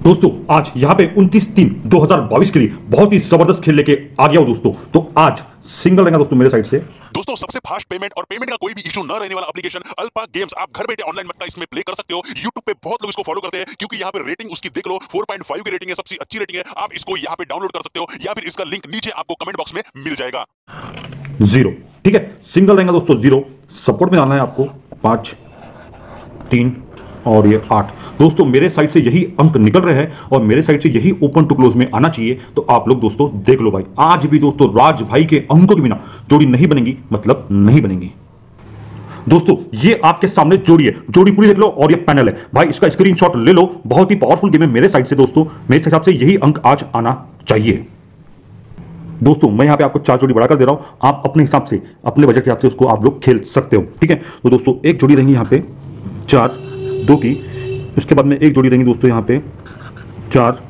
दोस्तों आज यहाँ पे 29 तीन 2022 के लिए बहुत ही ज़बरदस्त खेल लेके आ गया हूँ दोस्तों। तो आज सिंगल रहेगा दोस्तों मेरे साइड से। दोस्तों सबसे फास्ट पेमेंट और पेमेंट का कोई भी इशू न रहने वाला एप्लीकेशन अल्पा गेम्स आप घर बैठे ऑनलाइन मटका इसमें प्ले कर सकते हो। YouTube पे बहुत लोग इसको फॉलो करते हैं क्योंकि यहाँ पे रेटिंग उसकी देख लो 4.5 की रेटिंग है सबसे अच्छी रेटिंग है। आप इसको यहाँ पे डाउनलोड कर सकते हो या फिर इसका लिंक नीचे आपको कमेंट बॉक्स में मिल जाएगा। ज़ीरो ठीक है? सिंगल रहेगा दोस्तों ज़ीरो सपोर्ट में आना है आपको। पाँच तीन और ये आठ। दोस्तों, मेरे साइड से यही अंक निकल रहे हैं और मेरे साइड से यही ओपन टू क्लोज में आना चाहिए। तो आप लोग दोस्तों, देख लो भाई, आज भी दोस्तों, राज भाई के अंकों के बिना जोड़ी नहीं बनेगी मतलब नहीं बनेगी। दोस्तों, ये आपके सामने जोड़ी है। जोड़ी पूरी देख लो और ये पैनल है। भाई, इसका स्क्रीनशॉट ले लो। बहुत ही पावरफुल गेम है मेरे साइड से दोस्तों। मेरे हिसाब से यही अंक आज आना चाहिए। दोस्तों, मैं यहाँ पे आपको चार जोड़ी बढ़ाकर दे रहा हूँ। आप अपने हिसाब से, अपने बजट के हिसाब से उसको आप लोग खेल सकते हो। ठीक है? तो दोस्तों, एक जोड़ी रहेंगी यहाँ पे। चार दो की। उसके बाद में एक जोड़ी रहेंगी दोस्तों यहाँ पे चार,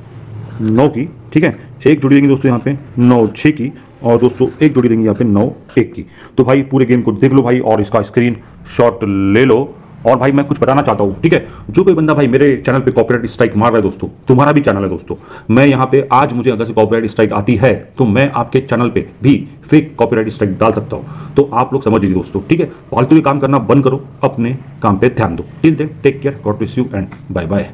नौ की, ठीक है? एक जोड़ी रहेंगी दोस्तों यहाँ पे नौ छः की और दोस्तों एक जोड़ी रहेंगी यहाँ पे नौ, एक की। तो भाई, पूरे गेम को देख लो भाई और इसका स्क्रीन शॉट ले लो। और भाई मैं कुछ बताना चाहता हूँ, ठीक है? जो कोई बंदा भाई मेरे चैनल पे कॉपीराइट स्ट्राइक मार रहा है दोस्तों, तुम्हारा भी चैनल है दोस्तों, मैं यहाँ पे आज मुझे अगर से कॉपीराइट स्ट्राइक आती है तो मैं आपके चैनल पे भी फेक कॉपीराइट स्ट्राइक डाल सकता हूँ। तो आप लोग समझ लीजिए दोस्तों, ठीक है? फालतू के काम करना बंद करो, अपने काम पे ध्यान दो। Till they take care God bless you and bye bye